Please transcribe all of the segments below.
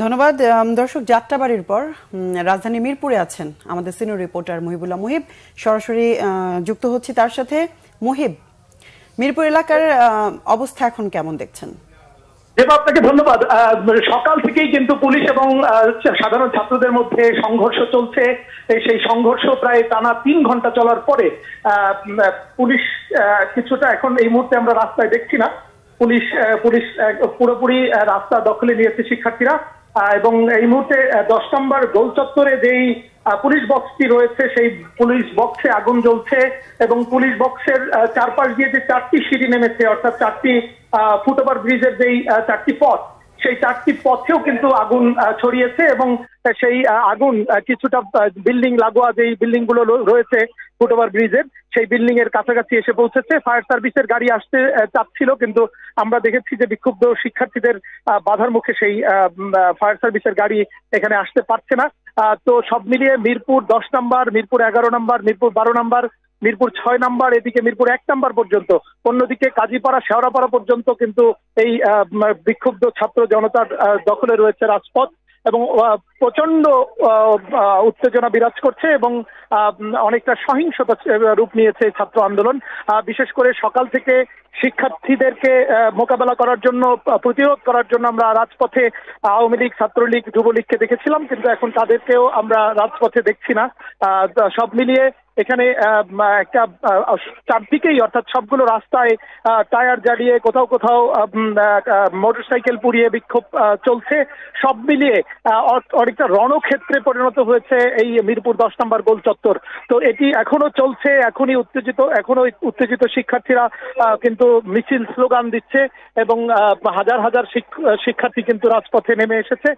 ধন্যবাদ। দর্শক, যাত্রাবাড়ির পর রাজধানী মিরপুরে আছেন আমাদের সিনিয়র রিপোর্টার মহিবুল্লাহ মুহিব। সরাসরি যুক্ত হচ্ছি তার সাথে মুহিব। মিরপুর এলাকার অবস্থা এখন কেমন দেখছেন? আপনাকে ধন্যবাদ। সকাল থেকেই কিন্তু পুলিশ এবং সাধারণ ছাত্রদের মধ্যে সংঘর্ষ চলছে। সেই সংঘর্ষ প্রায় টানা তিন ঘণ্টা চলার পরে পুলিশ কিছুটা এখন এই মুহূর্তে আমরা রাস্তায় দেখছি না। পুলিশ পুলিশ পুরোপুরি রাস্তা দখলে নিয়েছে শিক্ষার্থীরা। এবং এই মুহূর্তে দশ নম্বর গোল চত্বরে যেই পুলিশ বক্সটি রয়েছে, সেই পুলিশ বক্সে আগুন জ্বলছে এবং পুলিশ বক্সের চারপাশ দিয়ে যে চারটি সিঁড়ি নেমেছে, অর্থাৎ চারটি ফুটওভার ব্রিজের যেই চারটি পথ, সেই চারটি পথেও কিন্তু আগুন ছড়িয়েছে এবং সেই আগুন কিছুটা বিল্ডিং লাগোয়া যেই বিল্ডিংগুলো রয়েছে ফুটওভার ব্রিজের সেই বিল্ডিং এর কাছাকাছি এসে পৌঁছেছে। ফায়ার সার্ভিসের গাড়ি আসতে চাচ্ছিল কিন্তু আমরা দেখেছি যে বিক্ষুব্ধ শিক্ষার্থীদের বাধার মুখে সেই ফায়ার সার্ভিসের গাড়ি এখানে আসতে পারছে না। তো সব মিলিয়ে মিরপুর দশ নাম্বার, মিরপুর এগারো নাম্বার, মিরপুর বারো নাম্বার, মিরপুর ছয় নাম্বার, এদিকে মিরপুর এক নাম্বার পর্যন্ত, অন্যদিকে কাজীপাড়া, শেওড়াপাড়া পর্যন্ত কিন্তু এই বিক্ষুব্ধ ছাত্র জনতার দখলে রয়েছে রাজপথ এবং প্রচণ্ড উত্তেজনা বিরাজ করছে এবং অনেকটা সহিংসতা রূপ নিয়েছে ছাত্র আন্দোলন। বিশেষ করে সকাল থেকে শিক্ষার্থীদেরকে মোকাবেলা করার জন্য প্রতিরোধ করার জন্য আমরা রাজপথে আওয়ামী লীগ, ছাত্রলীগ, যুবলীগকে দেখেছিলাম, কিন্তু এখন তাদেরকেও আমরা রাজপথে দেখছি না। সব মিলিয়ে এখানে একটা চারদিকেই অর্থাৎ সবগুলো রাস্তায় টায়ার জ্বালিয়ে কোথাও কোথাও মোটরসাইকেল পুড়িয়ে বিক্ষোভ চলছে। সব মিলিয়ে অনেকটা রণক্ষেত্রে পরিণত হয়েছে এই মিরপুর দশ নম্বর গোল চত্বর। তো এটি এখনও চলছে, এখনই উত্তেজিত এখনও উত্তেজিত শিক্ষার্থীরা কিন্তু মিছিল স্লোগান দিচ্ছে এবং হাজার হাজার শিক্ষার্থী কিন্তু রাজপথে নেমে এসেছে।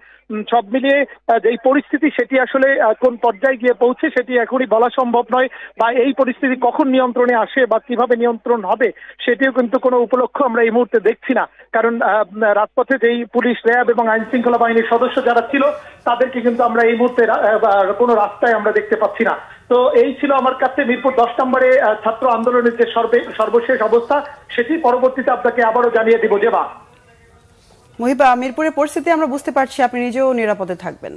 সব মিলিয়ে যেই পরিস্থিতি সেটি আসলে কোন পর্যায়ে গিয়ে পৌঁছে সেটি এখনই বলা সম্ভব নয় বা এই পরিস্থিতি কখন নিয়ন্ত্রণে আসে বা কীভাবে নিয়ন্ত্রণ হবে সেটিও কিন্তু কোনো উপলক্ষ আমরা এই মুহূর্তে দেখছি না। কারণ রাজপথে যেই পুলিশ, র্যাব এবং আইন শৃঙ্খলা বাহিনীর সদস্য যারা ছিল তাদেরকে কিন্তু আমরা এই মুহূর্তে কোনো রাস্তায় আমরা দেখতে পাচ্ছি না। তো এই ছিল আমার কাছে মিরপুর দশ নম্বরে ছাত্র আন্দোলনের যে সর্বশেষ অবস্থা, সেটি পরবর্তীতে আপনাকে আবারও জানিয়ে দিব। যে বা মহিবা, মিরপুরের পরিস্থিতি আমরা বুঝতে পারছি, আপনি নিজেও নিরাপদে থাকবেন।